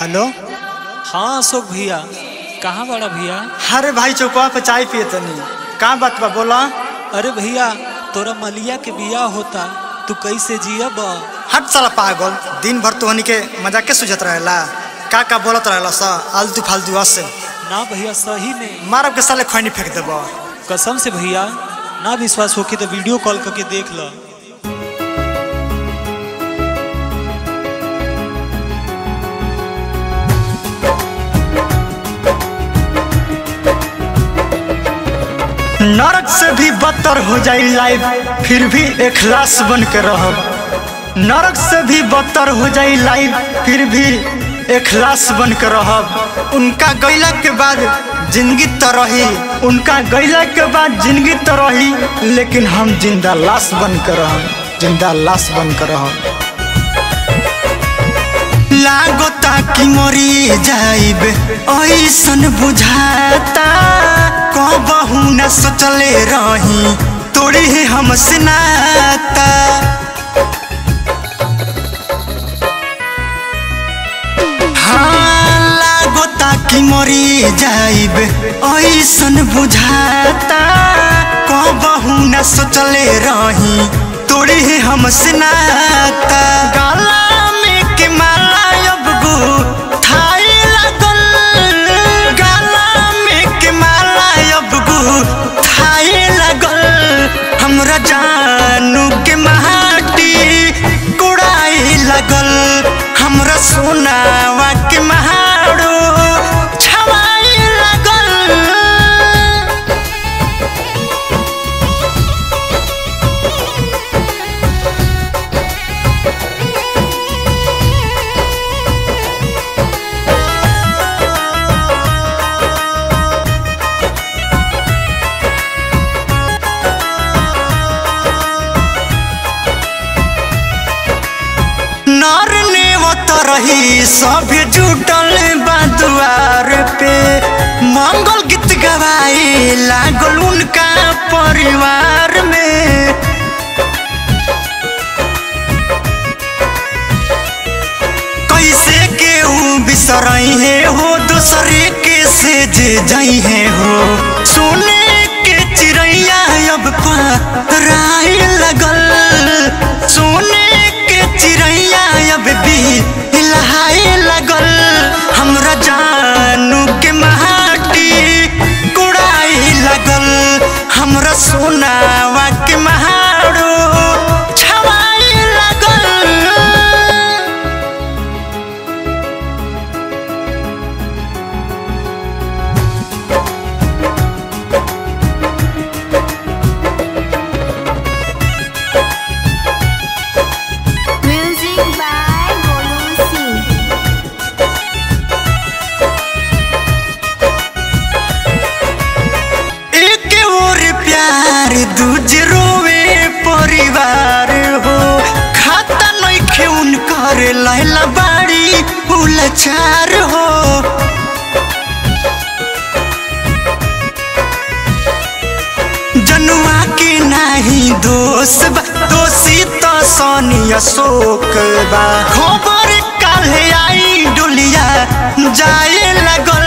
Hello? हाँ अशोक भैया। कहाँ बड़ा भैया? अरे भाई चौकवा पे चाय पिए तनी। का बात बा? बोला। अरे भैया तोरा मलिया के बियाह होता तू कैसे जियब? हट साला पागल। दिन भर तो तोहनी के मज़ाक के सुझत रहेला। का का बोलत रहेला सा आलतू फालतू से ना भैया सही में। मारब के साले खैनी फेंक देबो। कसम से भैया ना विश्वास होके तो वीडियो कॉल करके देख ल। से भी बदतर हो जाई लाइफ, फिर भी इखलास बन के रहब। नरक से भी बदतर हो जाई लाइफ, फिर भी इखलास बन के रहब। उनका गैला के बाद ज़िंदगी तो रही, उनका गैला के बाद ज़िंदगी तो रही, लेकिन हम ज़िंदा लाश बन के रह ज़िंदा लाश बन के रहब। लागता कि मरी जाइब ऐसन बुझाता। सोचले रही, तोड़ी ही हमसे नाता हाँ मरी जाइब, ऐसन बुझाता। कबहू न सोचले रही, तोड़ी ही हमसे नाता गाला हमरा नर ने रही, सब जुटल बा दुआर पे। मंगल गीत गवाए लागल उनका परिवार में। कैसे के ऊ बिसरई है हो दूसरे के से जे जई है हो सुने के चिड़ैया अब पराई लगल। सोने के चिड़ैया अब भी लहाए लगल हमरा जानू के महाटी। कुड़ाई लगल हमरा सोनावा के महाड़ो लैला बाड़ी हो। जनुआ के नाही दोष दोषी तो सोनी अशोक बा। खबर काल्हे आई डुलिया, जाए लगल